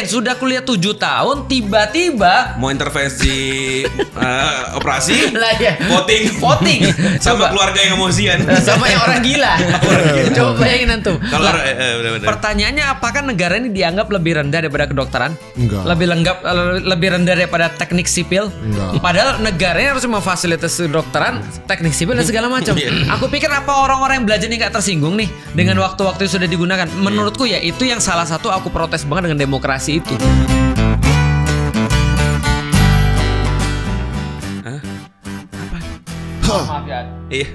Ngapain? Sudah kuliah 7 tahun, tiba-tiba Mau intervensi eh, operasi, lah ya voting, voting sama Coba. keluarga yang emosian. sama yang orang gila. Coba bayangin antum. Kalau eh, eh. Pertanyaannya apakah negara ini dianggap lebih rendah daripada kedokteran? Enggak. Lebih lenggap eh, lebih rendah daripada teknik sipil? Enggak. Padahal negaranya harus memfasilitasi kedokteran, teknik sipil dan segala macam. Iya. Aku pikir apa orang-orang yang belajar ini nggak tersinggung nih dengan waktu-waktu yang sudah digunakan. Menurutku ya itu yang salah satu aku protes banget dengan demokrasi itu. Hah. Maaf ya. Iya.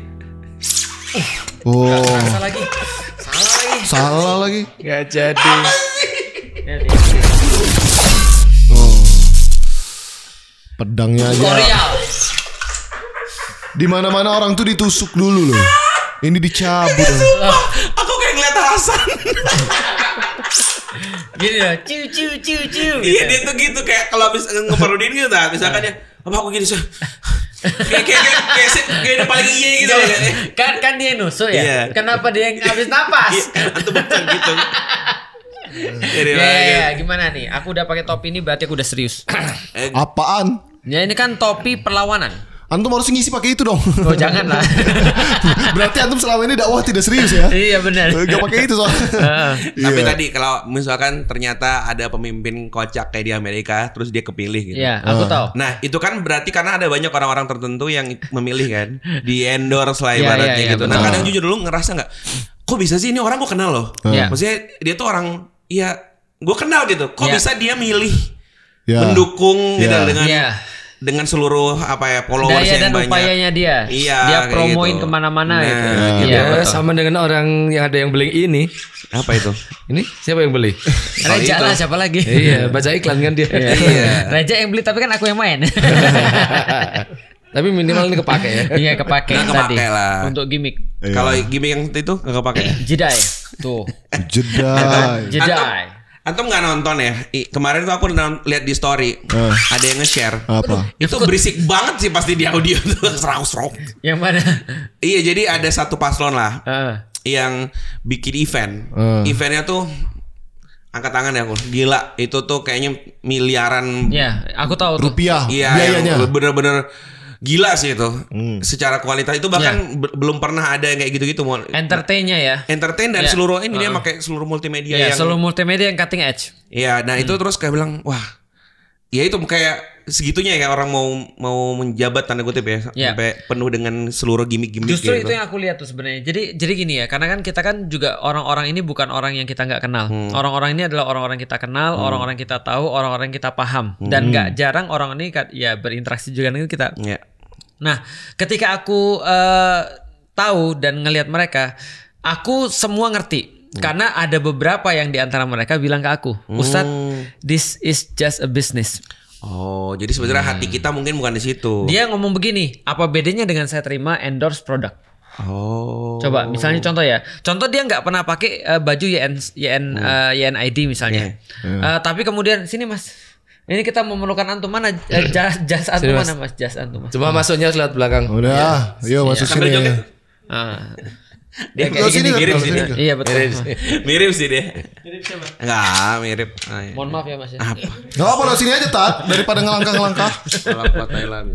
Oh, Salah lagi. Salah lagi. salah lagi. Gak jadi. Ya. Oh. Pedangnya aja. Tutorial. Di mana-mana orang tuh ditusuk dulu loh. Ini dicabut. Aku kayak ngeliat Hasan. Gini ya. Ciu ciu ciu ciu. Iya dia tuh gitu kayak kalau habis ngeparodiin gitu nah, misalkan ya apa aku gini sih kayak kayak kayak kayak, udah paling iya gitu ya kan kan kan dia nusuk ya. Iya. Kenapa dia yang habis napas? Iya, antum betul gitu. Ya, ya, ya, gimana nih? Aku udah pakai topi ini berarti aku udah serius. Eh, Apaan? ya ini kan topi perlawanan. Antum harus ngisi pakai itu dong. Oh jangan lah. Berarti antum selama ini dakwah tidak serius ya? iya benar. Gak pakai itu soalnya. Tapi Iya. tadi kalau misalkan ternyata ada pemimpin kocak kayak di Amerika terus dia kepilih gitu. Iya, aku Ah. tahu. Nah itu kan berarti karena ada banyak orang-orang tertentu yang memilih kan di endorse lah Iya, ibaratnya iya, iya, gitu. Nah betul. kadang jujur dulu ngerasa nggak, kok bisa sih ini orang gue kenal loh. Iya. Maksudnya dia tuh orang, ya gue kenal gitu. Kok Iya. bisa dia milih Ya. mendukung gitu Iya. dengan Iya. Dengan seluruh apa ya followers Daya yang dan banyak. upayanya dia. Iya, Dia promoin gitu. ke mana-mana Nah, gitu. gitu. Iya, Ya, betul. sama dengan orang yang ada yang beli ini. Apa itu? Ini siapa yang beli? Reja itu. lah siapa lagi? iya, baca iklan kan dia. Iya. Reja yang beli tapi kan aku yang main. Tapi minimal ini kepake ya. Iya kepake Nggak tadi. kepake lah. Untuk gimmick. Iya. Kalau gimmick yang itu nggak kepake. Jedai. Tuh. Jedai. Jedai. Antum nggak nonton ya? I- kemarin tuh aku lihat di story Eh. ada yang nge-share. Apa? Itu berisik banget sih pasti di audio tuh serau serau. Yang mana? Iya jadi ada satu paslon lah Heeh. yang bikin event. Eh. Eventnya tuh angkat tangan ya aku. Gila itu tuh kayaknya miliaran. Ya, aku tahu tuh. Rupiah Iya biayanya. yang bener-bener gila sih itu. Hmm. Secara kualitas itu bahkan be- belum pernah ada yang kayak gitu-gitu mau Entertainnya ya. entertain dan Iya. seluruh ini dia pakai seluruh multimedia Ya, yang selalu multimedia yang cutting edge. Iya, nah itu terus kayak bilang, wah, ya itu kayak segitunya ya orang mau mau menjabat tanda kutip ya, Iya. sampai penuh dengan seluruh gimmick-gimmick Justru gitu. itu yang aku lihat tuh sebenarnya. Jadi jadi gini ya, karena kan kita kan juga orang-orang ini bukan orang yang kita nggak kenal. Hmm. Orang-orang ini adalah orang-orang kita kenal, orang-orang kita tahu, orang-orang kita paham. Hmm. Dan nggak jarang orang ini ya berinteraksi juga dengan kita. Ya. Nah, ketika aku eh, tahu dan ngelihat mereka, aku semua ngerti. Hmm. Karena ada beberapa yang di antara mereka bilang ke aku, Ustadz, Hmm. this is just a business. Oh, jadi sebenarnya hati kita mungkin bukan di situ. Dia ngomong begini, apa bedanya dengan saya terima endorse produk? Oh. Coba misalnya contoh ya. Contoh dia nggak pernah pakai eh, baju YN YN eh, YNID misalnya. Eh, tapi kemudian sini Mas. Ini kita memerlukan antum mana eh, jas jas antum Sini, Mas. mana Mas? Jas antum Mas. Cuma masuknya lihat belakang. Udah, yuk masuk Sambil sini. joget. Ah. Dia kayak sini gini mirip sih sini. dia. Iya betul. Mirip sih dia. Enggak, mirip. Ah, iya. Mohon maaf ya Mas. ya. Apa? Gak apa lah sini aja tat daripada ngelangkah-ngelangkah. Salah buat bilang.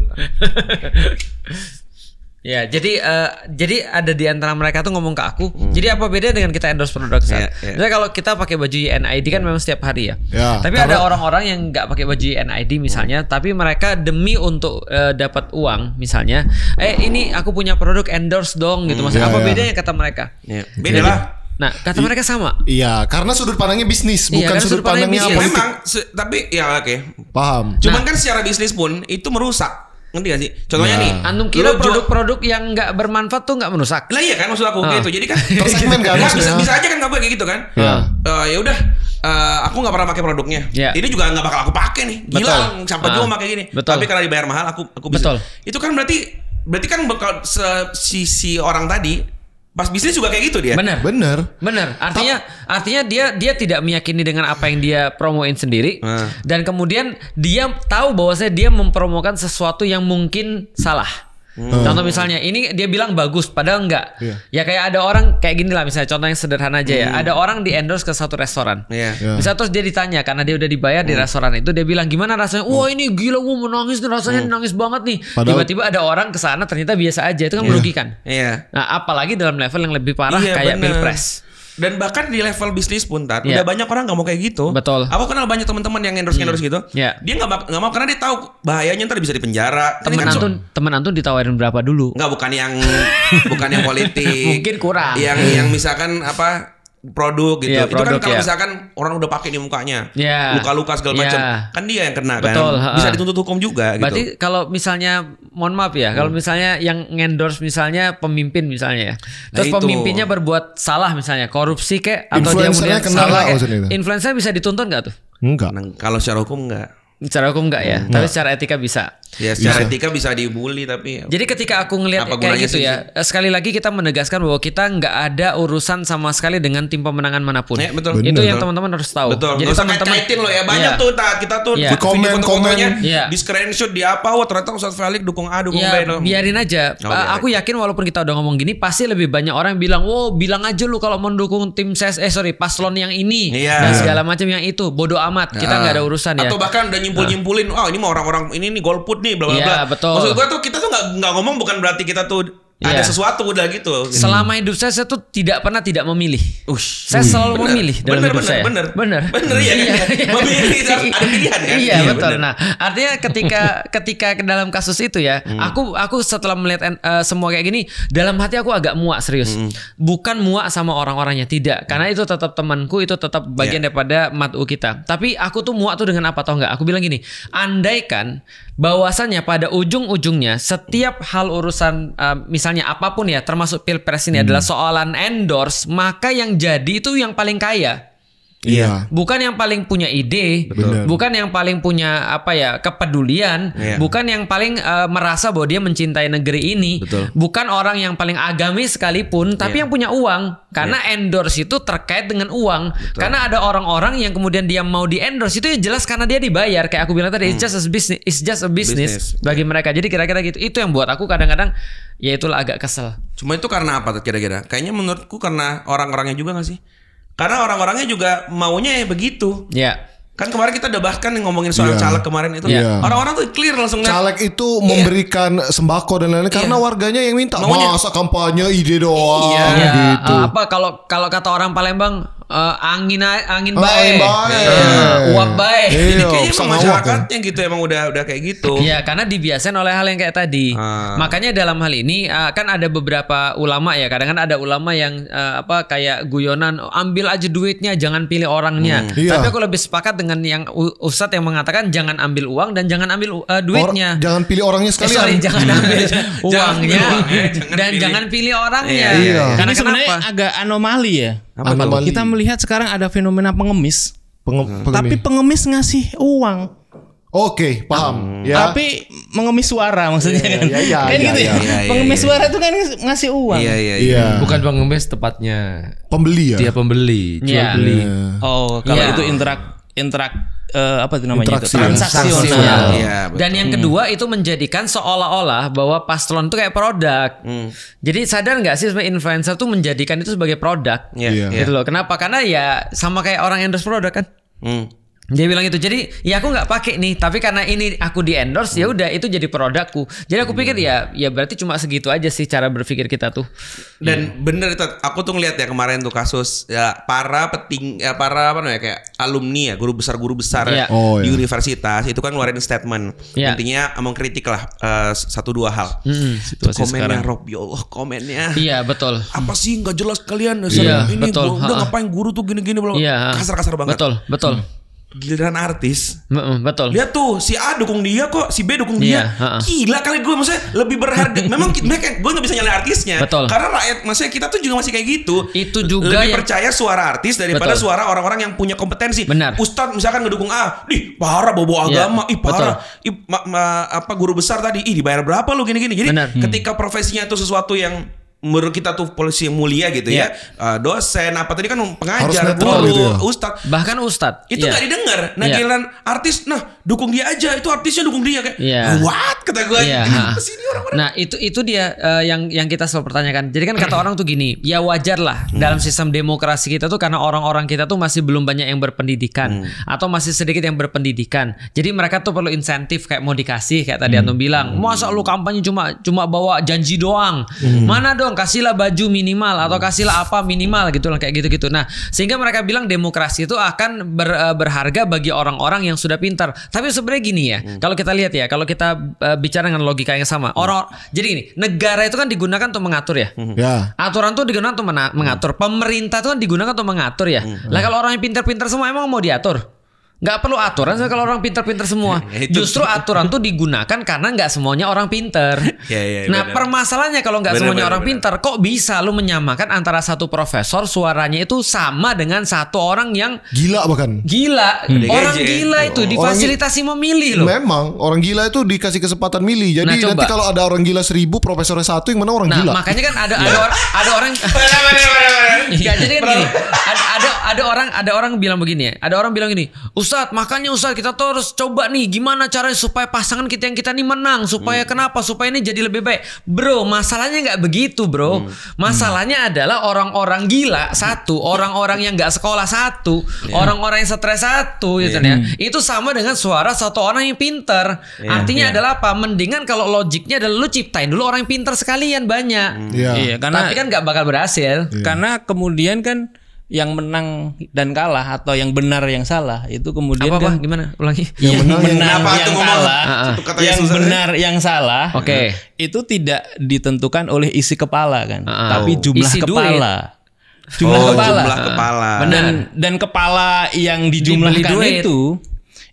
Ya, jadi eh, jadi ada di antara mereka tuh ngomong ke aku. Jadi apa beda dengan kita endorse produk Iya, saat? iya. Misalnya kalau kita pakai baju YNID kan memang setiap hari ya. Ya, tapi ada karena- orang-orang yang nggak pakai baju YNID misalnya, tapi mereka demi untuk eh, dapat uang misalnya, eh ini aku punya produk endorse dong gitu. Maksudnya Ya, apa ya. bedanya kata mereka? Ya, beda lah. Nah, kata mereka sama. Iya, karena sudut pandangnya bisnis, Iya, bukan karena sudut sudut pandangnya pandangnya Iya, politik. memang tapi ya oke. Paham. Cuman kan secara bisnis pun itu merusak. Ngerti gak sih? Contohnya Ya. nih. Antum kira produk-produk yang nggak bermanfaat tuh nggak merusak? Lah iya kan maksud aku Ah. gitu. Jadi kan Tersegmen kan Nggak, bisa, maksudnya. bisa aja kan nggak kayak gitu kan? Ya. Eh, ya udah eh, aku nggak pernah pakai produknya. Ya. Ini juga nggak bakal aku pakai nih. Gila, siapa Ah. juga pakai gini. Betul. Tapi karena dibayar mahal aku aku bisa. Betul. Itu kan berarti berarti kan bakal se- si si orang tadi pas bisnis juga kayak gitu dia. Benar. Bener. Benar. Artinya artinya dia dia tidak meyakini dengan apa yang dia promoin sendiri Hmm. dan kemudian dia tahu bahwasanya dia mempromokan sesuatu yang mungkin salah. Contoh misalnya ini dia bilang bagus padahal enggak. Iya. Ya kayak ada orang kayak gini lah misalnya contoh yang sederhana aja ya. Ada orang di endorse ke satu restoran. Iya. Ya. Bisa terus dia ditanya karena dia udah dibayar di restoran itu dia bilang gimana rasanya? Wah ini gila gue mau nangis nih rasanya nangis banget nih. Padahal- Tiba-tiba ada orang ke sana ternyata biasa aja itu kan merugikan. Iya. Nah apalagi dalam level yang lebih parah Iya, kayak bener. pilpres. Dan bahkan di level bisnis pun tat, Iya. udah banyak orang nggak mau kayak gitu. Betul. Aku kenal banyak teman-teman yang endorse endorse gitu. Iya. Dia nggak nggak mau karena dia tahu bahayanya ntar bisa dipenjara. Ini Temen kan so- Antun, temen Antun ditawarin berapa dulu? Nggak bukan yang bukan yang politik. Mungkin kurang. Yang yang misalkan apa produk gitu. Itu produk, kan kalau ya. misalkan orang udah pakai di mukanya, Iya. luka-luka segala Iya. macam, kan dia yang kena kan. Betul, Bisa dituntut hukum juga Berarti gitu. kalau misalnya mohon maaf ya, kalau misalnya yang ngendorse misalnya pemimpin misalnya ya. Terus Nah, itu. pemimpinnya berbuat salah misalnya, korupsi kek atau dia kemudian kena salah kek. itu? Influencer bisa dituntut nggak tuh? Enggak. Nah, kalau secara hukum enggak. Secara hukum nggak ya, tapi secara etika bisa. Ya secara etika bisa dibully tapi Jadi ketika aku ngelihat kayak gitu sih, ya, eh, sekali lagi kita menegaskan bahwa kita nggak ada urusan sama sekali dengan tim pemenangan mana pun. Ya, betul. Itu Bener. yang teman-teman harus tahu. Betul. Jadi teman-teman kait-kaitin loh ya. Banyak Iya. tuh Tat. kita tuh Iya. video Di komen, foto-fotonya komen. Iya. di screenshot di apa wah ternyata Ustaz Felix dukung A dukung Ya B dong. biarin aja. Oh, biarin. aku yakin walaupun kita udah ngomong gini, pasti lebih banyak orang yang bilang, wow bilang aja lu kalau mendukung tim ses, eh sorry paslon yang ini Iya. dan segala macam yang itu, bodoh amat. Kita nggak ada urusan ya. Atau bahkan udah nyimpul-nyimpulin, oh ini mah orang-orang ini nih golput nih, bla bla Iya, bla. betul. Maksud gua tuh kita tuh nggak nggak ngomong bukan berarti kita tuh ada Iya. sesuatu udah gitu. Selama hidup saya, saya tuh tidak pernah tidak memilih. Ush. Saya selalu Bener. memilih dalam bener, hidup bener, saya. Bener, bener, Bener ya kan? Memilih ada pilihan kan? Iya, betul. bener. Nah, artinya ketika ketika ke dalam kasus itu ya, Hmm. aku aku setelah melihat eh, semua kayak gini, dalam hati aku agak muak serius. Hmm. Bukan muak sama orang-orangnya tidak, karena itu tetap temanku, itu tetap Iya. bagian daripada matu kita. Tapi aku tuh muak tuh dengan apa tau nggak? Aku bilang gini, andaikan bahwasannya pada ujung-ujungnya setiap hal urusan eh, misalnya apa pun ya, termasuk pilpres Hmm. ini adalah soalan endorse, maka yang jadi itu yang paling kaya. Iya. Bukan yang paling punya ide, Betul. bukan yang paling punya apa ya kepedulian, Iya. bukan yang paling eh, merasa bahwa dia mencintai negeri ini, Betul. bukan orang yang paling agamis sekalipun, tapi Iya. yang punya uang. Karena endorse itu terkait dengan uang. Karena ada orang-orang yang kemudian dia mau di endorse itu ya jelas karena dia dibayar. Kayak aku bilang tadi, it's just a business, it's just a business, Hmm. Business. bagi mereka. Jadi kira-kira gitu. Itu yang buat aku kadang-kadang ya itulah agak kesel. Cuma itu karena apa kira-kira? Kayaknya menurutku karena orang-orangnya juga gak sih? Karena orang-orangnya juga maunya ya begitu. Ya. Kan kemarin kita udah bahkan ngomongin soal Iya. caleg kemarin itu. Iya. Orang-orang tuh clear langsung. Caleg itu memberikan sembako dan lain-lain karena warganya yang minta. Iya. Maunya- Masa kampanye ide doang Iya. Ya, gitu. eh, apa kalau kalau kata orang Palembang eh, angin angin Oh, bae. angin bae. Eh, uap bae. Iya, Jadi kayaknya emang masyarakatnya gitu emang udah udah kayak gitu. Iya, karena dibiasain oleh hal yang kayak tadi. Ah. Makanya dalam hal ini uh, kan ada beberapa ulama ya. Kadang kan ada ulama yang uh, apa kayak guyonan ambil aja duitnya, jangan pilih orangnya. Iya. Tapi aku lebih sepakat dengan yang ustadz yang mengatakan jangan ambil uang dan jangan ambil uh, duitnya. Or- jangan pilih orangnya Eh, sekalian. sorry, jangan ambil pilih uangnya jangan dan pilih. jangan pilih orangnya. Iya, iya. Karena Ini sebenarnya agak anomali ya. Apa? Anomali. Kita melihat sekarang ada fenomena pengemis, Penge- pengemis. tapi pengemis ngasih uang, Oke, paham. Ya. tapi mengemis suara maksudnya Iya, kan. iya, iya, kan iya, gitu ya. Pengemis suara itu kan ngasih uang. Iya iya iya. Bukan pengemis tepatnya. Pembeli ya. Dia pembeli, jual Iya. beli. Oh, kalau Iya. itu interak interak eh, apa itu namanya itu transaksional. Transaksional. Iya, betul. Dan yang kedua itu menjadikan seolah-olah bahwa paslon itu kayak produk. Jadi sadar nggak sih sebenarnya influencer tuh menjadikan itu sebagai produk. Iya, Iya. iya. Gitu loh. Kenapa? Karena ya sama kayak orang endorse produk kan. Hmm. Dia bilang itu. Jadi ya aku nggak pakai nih, tapi karena ini aku di endorse ya udah itu jadi produkku. Jadi aku pikir ya ya berarti cuma segitu aja sih cara berpikir kita tuh. Dan bener itu aku tuh ngeliat ya kemarin tuh kasus ya para peting ya para apa namanya kayak alumni ya guru besar guru besar Iya. Oh, di iya. universitas itu kan ngeluarin statement Iya. intinya mengkritik lah eh, satu dua hal. Situasi komennya sekarang. Rob ya Allah komennya. Iya betul. Apa sih nggak jelas kalian Iya, ini betul. gua- udah ngapain guru tuh gini-gini belum Iya. kasar-kasar banget. Betul betul. Giliran artis Betul. Lihat tuh si A dukung dia kok, si B dukung dia. Iya, ha-ha. Gila kali gue maksudnya lebih berharga. Memang mereka gue nggak bisa nyalain artisnya. Betul. Karena rakyat maksudnya kita tuh juga masih kayak gitu. Itu juga lebih yang- percaya suara artis daripada Betul. suara orang-orang yang punya kompetensi. Benar. Ustadz misalkan ngedukung A, ih parah bobo Iya, agama, ih parah. Ih, ma- ma- apa guru besar tadi, ih dibayar berapa lu gini-gini. Jadi Benar. Ketika profesinya itu sesuatu yang menurut kita tuh polisi yang mulia gitu ya, eh, dosen apa tadi kan pengajar, guru, gitu ya. ustadz. Bahkan ustadz. Itu Iya. nggak didengar. Nah, Iya. giliran artis, nah dukung dia aja. Itu artisnya dukung dia kayak. Iya. What kata gue? Iya. Sih ini orang-orang? Nah itu itu dia eh, yang yang kita selalu pertanyakan. Jadi kan kata orang tuh gini, ya wajar lah Hmm. dalam sistem demokrasi kita tuh karena orang-orang kita tuh masih belum banyak yang berpendidikan Hmm. atau masih sedikit yang berpendidikan. Jadi mereka tuh perlu insentif kayak mau dikasih kayak tadi Antum bilang, masa lu kampanye cuma cuma bawa janji doang, mana dong kasihlah baju minimal atau kasihlah apa minimal gitu lah kayak gitu-gitu. Nah sehingga mereka bilang demokrasi itu akan ber- eh, berharga bagi orang-orang yang sudah pintar. Tapi sebenarnya gini ya, kalau kita lihat ya, kalau kita eh, bicara dengan logika yang sama, orang jadi gini, negara itu kan digunakan untuk mengatur ya. Ya. Aturan tuh digunakan untuk mena- mengatur. Pemerintah tuh kan digunakan untuk mengatur ya. Lah kalau orang yang pintar-pintar semua emang mau diatur? Nggak perlu aturan kalau orang pintar-pintar semua. Justru aturan tuh digunakan karena nggak semuanya orang pintar. Ya, ya, nah benar. permasalahannya kalau nggak semuanya benar, orang benar. pintar, kok bisa lu menyamakan antara satu profesor suaranya itu sama dengan satu orang yang Gila bahkan. gila, orang DGJ. gila itu difasilitasi memilih loh. Memang orang gila itu dikasih kesempatan milih. Jadi Nah, coba. nanti kalau ada orang gila seribu, profesornya satu yang mana orang Nah gila. makanya kan ada ada orang ada orang mana. Enggak jadi kan gini. Ada, ada ada orang ada orang bilang begini ya. Ada orang bilang gini, "Ustadz, makanya Ustadz kita tuh harus coba nih gimana caranya supaya pasangan kita yang kita nih menang, supaya kenapa? Supaya ini jadi lebih baik." Bro, masalahnya nggak begitu, Bro. Masalahnya adalah orang-orang gila satu, orang-orang yang nggak sekolah satu, orang-orang yang stres satu gitu ya. Itu sama dengan suara satu orang yang pinter. Artinya adalah apa? Mendingan kalau logiknya adalah lu ciptain dulu orang yang pinter sekalian banyak. Iya. Iya, karena Tapi kan nggak bakal berhasil. karena kemudian kan yang menang dan kalah atau yang benar yang salah itu kemudian apa apa kan gimana ulangi yang menang yang- yang ngomong kalah, satu kata yang yang susah? benar yang salah. Oke. Itu tidak ditentukan oleh isi kepala kan, Ah, tapi jumlah isi duit. kepala. Jumlah Oh, kepala. Jumlah kepala. Dan dan kepala yang dijumlahkan duit. itu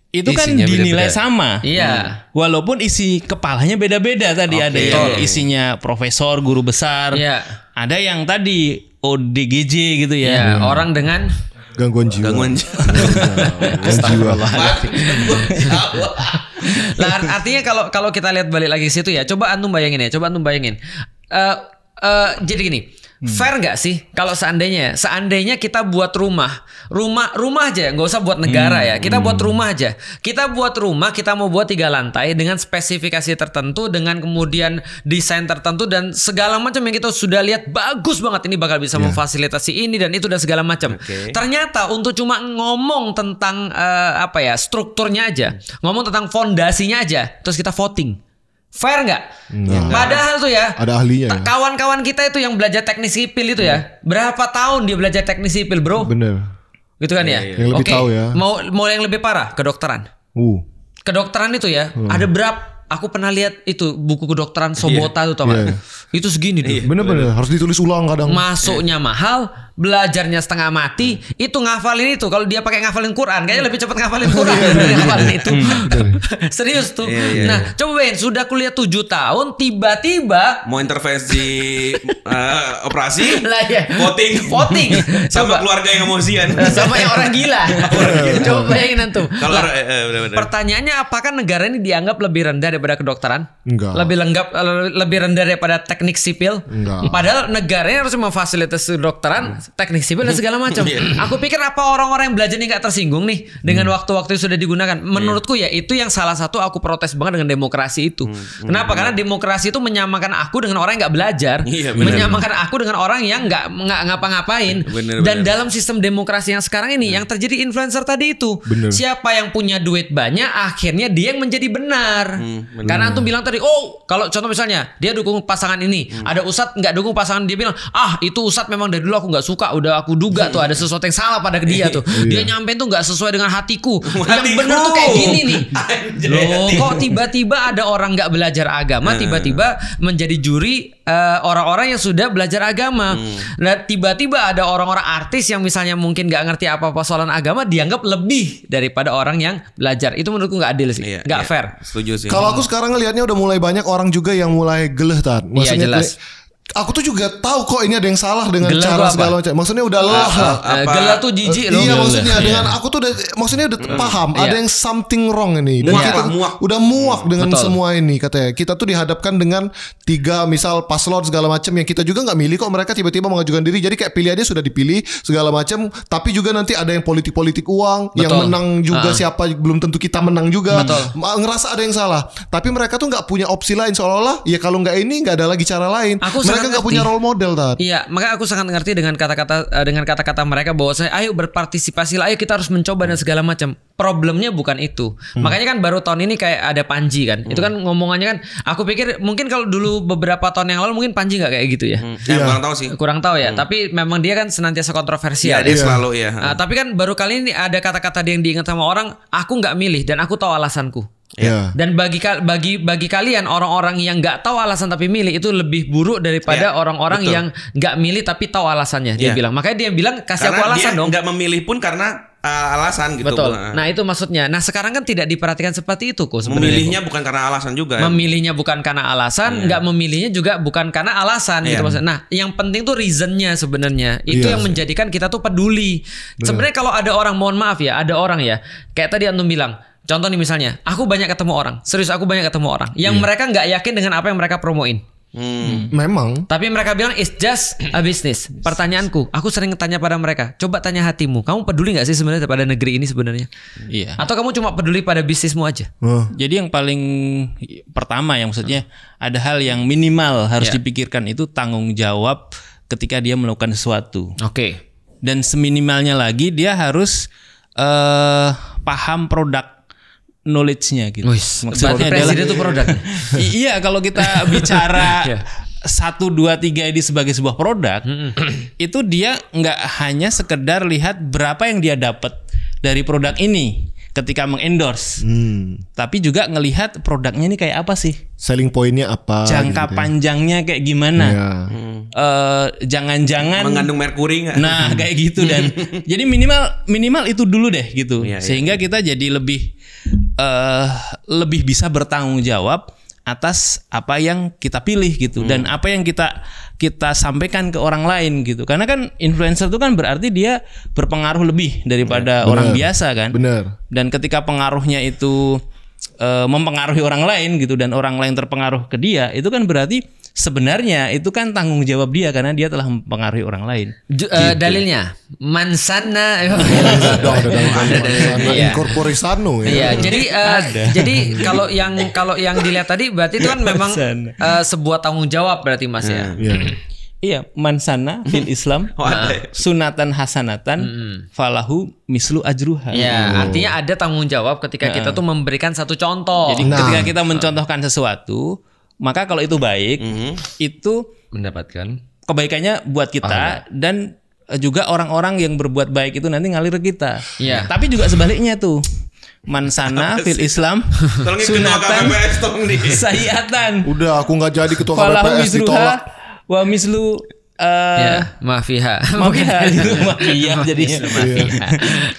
itu kan Isinya dinilai beda-beda. sama. Iya. Walaupun isi kepalanya beda-beda tadi ada yang isinya profesor, guru besar. Iya. Ada yang tadi ODGJ gitu ya. Ya, orang dengan Gangguan jiwa. Gangguan Gangguan jiwa. lah art- artinya kalau kalau kita lihat balik lagi ke situ ya, coba antum bayangin ya, coba antum bayangin. Eh eh, jadi gini, fair nggak sih kalau seandainya seandainya kita buat rumah, rumah rumah aja, nggak usah buat negara ya, kita buat rumah aja. Kita buat rumah, kita mau buat tiga lantai dengan spesifikasi tertentu, dengan kemudian desain tertentu dan segala macam yang kita sudah lihat bagus banget ini bakal bisa memfasilitasi ini dan itu dan segala macam. Oke. Ternyata untuk cuma ngomong tentang eh, apa ya strukturnya aja, ngomong tentang fondasinya aja, terus kita voting. Fair nggak? Padahal tuh ya, Ada ahlinya ya. kawan-kawan kita itu yang belajar teknik sipil itu ya, berapa tahun dia belajar teknik sipil, bro? Bener. Gitu kan ya? Yang lebih Oke, tahu ya. Mau mau yang lebih parah, kedokteran. Uh. Kedokteran itu ya, Hmm. ada berapa? Aku pernah lihat itu buku kedokteran Sobota tuh tau nggak? Iya. Itu segini tuh. Bener-bener harus ditulis ulang kadang. Masuknya mahal, belajarnya setengah mati, itu ngafalin itu. Kalau dia pakai ngafalin Quran, kayaknya lebih cepat ngafalin Quran daripada ngafalin itu. Serius tuh. Nah, coba bayangin, sudah kuliah 7 tahun, tiba-tiba Mau intervensi eh, operasi? lah ya, Voting. voting. Sama Coba keluarga yang emosian. sama yang orang gila. Coba bayangin tuh. Kalau eh, eh. Pertanyaannya apakah negara ini dianggap lebih rendah daripada kedokteran? Enggak. Lebih lenggap lebih rendah daripada teknik sipil? Enggak. Padahal negaranya harus memfasilitasi kedokteran, teknik sipil dan segala macam. Aku pikir apa orang-orang yang belajar ini nggak tersinggung nih dengan waktu-waktu yang sudah digunakan? Menurutku ya itu yang salah satu aku protes banget dengan demokrasi itu. Kenapa? Karena demokrasi itu menyamakan aku dengan orang yang nggak belajar, Iya, menyamakan aku dengan orang yang nggak nggak ngapa-ngapain. Dan dalam sistem demokrasi yang sekarang ini yang terjadi influencer tadi itu Bener. siapa yang punya duit banyak akhirnya dia yang menjadi benar. Benar. Karena antum bilang tadi, oh kalau contoh misalnya dia dukung pasangan ini, ada ustadz nggak dukung pasangan dia bilang, ah itu ustadz memang dari dulu aku nggak suka, udah aku duga tuh ada sesuatu yang salah pada dia tuh. dia nyampein tuh nggak sesuai dengan hatiku. yang Hatiku. benar tuh kayak gini nih. Loh, kok tiba-tiba ada orang nggak belajar agama, tiba-tiba menjadi juri eh, orang-orang yang sudah belajar agama. Nah, tiba-tiba ada orang-orang artis yang misalnya mungkin nggak ngerti apa-apa soalan agama, dianggap lebih daripada orang yang belajar. Itu menurutku nggak adil sih, Iya, nggak iya. fair. Setuju sih. Kalau aku sekarang ngelihatnya udah mulai banyak orang juga yang mulai geleh tar. Iya, jelas. Aku tuh juga tahu kok ini ada yang salah dengan Gela cara segala macam. Maksudnya udah lelah lah. Eh, Apa- Gela tuh jijik loh. Iya maksudnya Iya. dengan aku tuh udah maksudnya udah paham ada Iya. yang something wrong ini dan Muak kita muak. udah muak dengan Betul. semua ini katanya. Kita tuh dihadapkan dengan tiga misal paslon segala macam yang kita juga nggak milih kok mereka tiba-tiba mengajukan diri. Jadi kayak pilihannya sudah dipilih segala macam tapi juga nanti ada yang politik-politik uang yang Betul. menang juga siapa belum tentu kita menang juga. Betul. Ngerasa ada yang salah. Tapi mereka tuh nggak punya opsi lain seolah-olah ya kalau nggak ini nggak ada lagi cara lain. Aku mereka sangat nggak punya role model tadi. Iya, makanya aku sangat ngerti dengan kata-kata eh, dengan kata-kata mereka bahwa saya ayo berpartisipasi lah, ayo kita harus mencoba dan segala macam. Problemnya bukan itu. Makanya kan baru tahun ini kayak ada Panji kan. Itu kan ngomongannya kan aku pikir mungkin kalau dulu beberapa tahun yang lalu mungkin Panji nggak kayak gitu ya. Ya, kurang tahu sih. Kurang tahu ya, tapi memang dia kan senantiasa Iya, kontroversial. dia selalu ya. Ah, tapi kan baru kali ini ada kata-kata yang diingat sama orang, aku nggak milih dan aku tahu alasanku. Ya. Dan bagi bagi bagi kalian orang-orang yang nggak tahu alasan tapi milih itu lebih buruk daripada Iya, orang-orang betul. yang nggak milih tapi tahu alasannya. Dia Iya. bilang. Makanya dia bilang kasih Karena aku alasan dia dong. nggak memilih pun karena uh, alasan gitu. Betul. Nah, Nah, itu maksudnya. Nah, sekarang kan tidak diperhatikan seperti itu kok sebenarnya. memilihnya bukan karena alasan juga. ya. Memilihnya bukan karena alasan, nggak memilihnya juga bukan karena alasan gitu Iya. maksudnya. Nah, yang penting tuh reasonnya sebenarnya. Itu Iya. yang menjadikan kita tuh peduli. Sebenarnya kalau ada orang, mohon maaf ya, ada orang ya, kayak tadi antum bilang. Contoh nih misalnya, aku banyak ketemu orang, serius aku banyak ketemu orang, yang Iya. mereka nggak yakin dengan apa yang mereka promoin. Hmm. Memang Tapi mereka bilang it's just a business. Pertanyaanku, aku sering tanya pada mereka, coba tanya hatimu, kamu peduli nggak sih sebenarnya pada negeri ini sebenarnya? Iya. Atau kamu cuma peduli pada bisnismu aja? Oh. Jadi yang paling pertama yang maksudnya ada hal yang minimal harus Ya. dipikirkan itu tanggung jawab ketika dia melakukan sesuatu. Oke. Dan seminimalnya lagi dia harus eh paham produk knowledge-nya gitu. Wis, berarti presiden itu produk. Iya kalau kita bicara Iya. satu dua tiga ini sebagai sebuah produk itu dia nggak hanya sekedar lihat berapa yang dia dapat dari produk ini ketika mengendorse Hmm. tapi juga ngelihat produknya ini kayak apa sih Selling pointnya apa? jangka gitu ya. panjangnya kayak gimana Ya. Eh, jangan-jangan Mengandung merkuri nggak? Nah, kayak gitu dan jadi minimal minimal itu dulu deh gitu. Iya, iya. Sehingga kita jadi lebih eh lebih bisa bertanggung jawab atas apa yang kita pilih gitu Hmm. dan apa yang kita kita sampaikan ke orang lain gitu. Karena kan influencer itu kan berarti dia berpengaruh lebih daripada orang biasa kan. Bener. Dan ketika pengaruhnya itu eh, mempengaruhi orang lain gitu dan orang lain terpengaruh ke dia, itu kan berarti sebenarnya itu kan tanggung jawab dia karena dia telah mempengaruhi orang lain. Ju- eh, dalilnya mansana Dong, ada dalam Iya. iya. incorporisano ya. Iya, jadi eh, jadi kalau yang kalau yang dilihat tadi berarti itu kan memang eh, sebuah tanggung jawab berarti Mas ya. Iya. Iya, mansana fil Islam Oh, sunatan hasanatan falahu mislu ajruha. Ya, artinya ada tanggung jawab ketika kita tuh memberikan satu contoh. Jadi Nah. ketika kita mencontohkan sesuatu, maka kalau itu baik, itu mendapatkan kebaikannya buat kita dan eh, juga orang-orang yang berbuat baik itu nanti ngalir ke kita. Iya. Tapi juga sebaliknya tuh. Mansana fil Islam sunatan sayiatan Udah aku nggak jadi ketua KPPS ditolak. wa mislu eh ya, maafiha. Mafia gitu, mafia jadinya. Maafiha.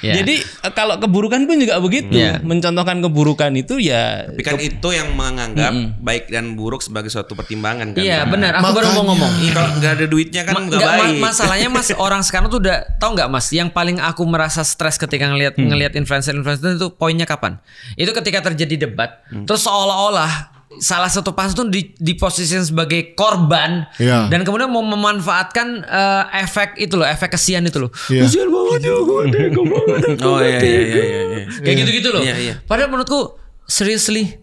Ya. Jadi eh, kalau keburukan pun juga begitu. Iya. Mencontohkan keburukan itu ya Tapi kan itu yang menganggap baik dan buruk sebagai suatu pertimbangan kan. Iya, benar. Aku baru mau Makanya. ngomong. Iya, kalau nggak ada duitnya kan Ma- nggak ma- baik. masalahnya mas orang sekarang tuh udah tahu nggak mas yang paling aku merasa stres ketika ngelihat Hmm. ngelihat influencer influencer itu poinnya kapan itu ketika terjadi debat Hmm. terus seolah-olah salah satu pas itu di, diposisikan sebagai korban Iya. dan kemudian mau memanfaatkan eh, efek itu loh efek kesian itu loh Iya. kesian banget ya gue tega banget Oh iya iya iya iya. iya. kayak gitu-gitu loh Iya, iya. padahal menurutku seriously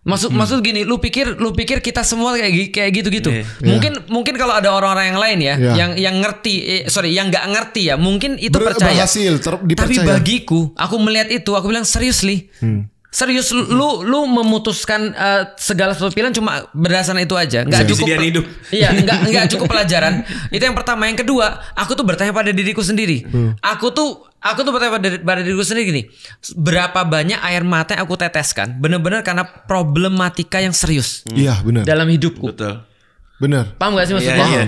Maksud maksud gini, lu pikir lu pikir kita semua kayak kayak gitu-gitu. Iya. Mungkin mungkin kalau ada orang-orang yang lain ya, Iya. yang yang ngerti, eh, sorry, yang nggak ngerti ya, mungkin itu Ber- percaya. berhasil, ter- Tapi bagiku, aku melihat itu, aku bilang seriously. Serius lu lu memutuskan eh, segala sesuatu pilihan cuma berdasarkan itu aja, nggak cukup. Hidup. Iya, nggak nggak cukup pelajaran. Itu yang pertama. Yang kedua, aku tuh bertanya pada diriku sendiri. Aku tuh aku tuh bertanya pada, pada diriku sendiri gini, berapa banyak air mata yang aku teteskan, bener-bener karena problematika yang serius Iya benar. dalam hidupku. Betul. Benar. Paham gak sih maksud Iya, gua? iya.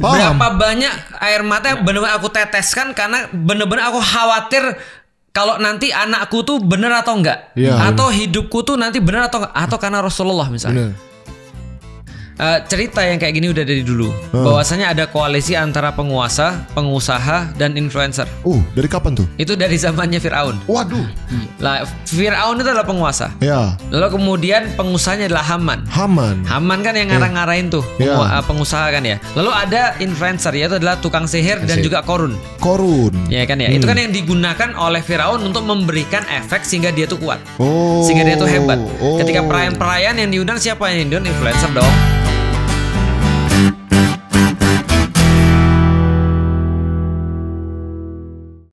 Paham. Berapa banyak air mata yang bener-bener aku teteskan karena bener-bener aku khawatir kalau nanti anakku tuh bener atau enggak? Iya, atau hidupku tuh nanti bener atau enggak? Atau karena Rasulullah misalnya? Benar. Eh, cerita yang kayak gini udah dari dulu. Bahwasanya ada koalisi antara penguasa, pengusaha, dan influencer. Uh, dari kapan tuh? Itu dari zamannya Firaun. Waduh. Lah, Firaun itu adalah penguasa. Ya, Lalu kemudian pengusahanya adalah Haman. Haman. Haman kan yang ngarang-ngarain tuh Iya. pengu- uh, pengusaha kan ya. Lalu ada influencer yaitu adalah tukang sihir dan juga korun. Korun. Ya kan ya. Itu kan yang digunakan oleh Firaun untuk memberikan efek sehingga dia tuh kuat. Oh. Sehingga dia tuh hebat. Oh. Ketika perayaan-perayaan yang diundang siapa yang diundang influencer dong.